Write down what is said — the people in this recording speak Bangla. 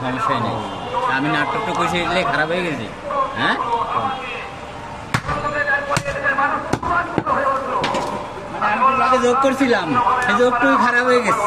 সমস্যাই নেই। আমি নাটকটা কইছি এলে খারাপ হয়ে গেছে। হ্যাঁ? যোগ করছিলাম সেই যোগটুকু খারাপ হয়ে গেছে।